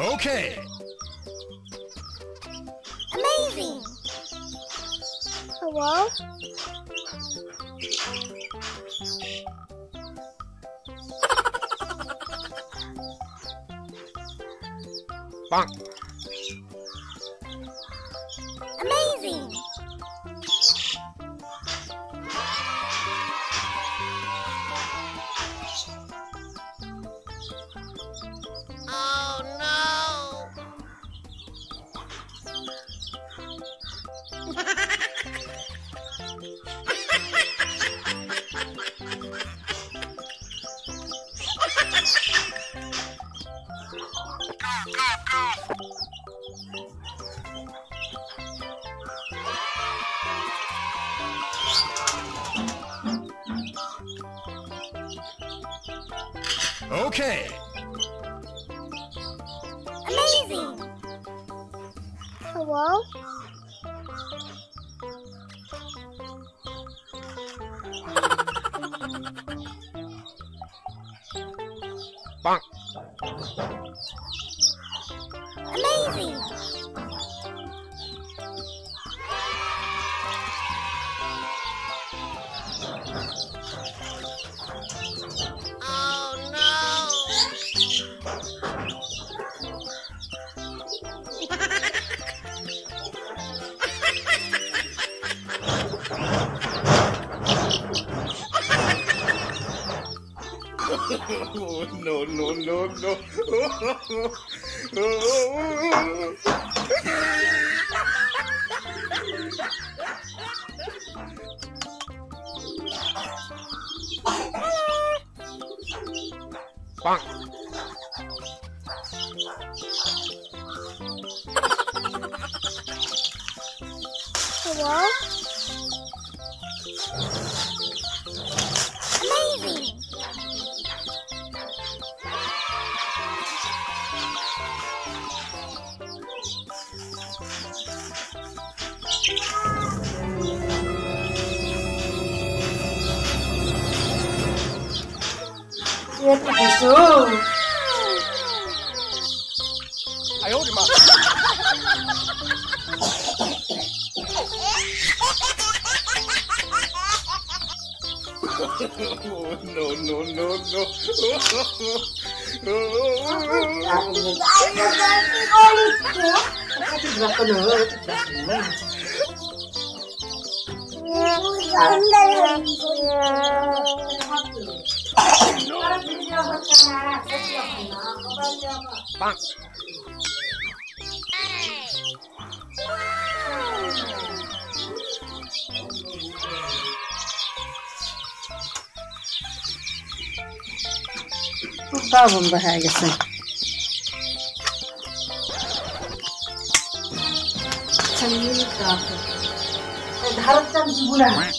Okay. Amazing! Hello? Bonk. Amazing! Okay. Amazing! Hello? Bonk. Amazing! Oh, no, no, no, no. Bonk. Hello? 我大叔。哎呦我的妈！哈哈哈哈哈哈！no no no no！啊啊啊啊啊！Pak. Babam da her gitsin. संगीन craft Bharat का है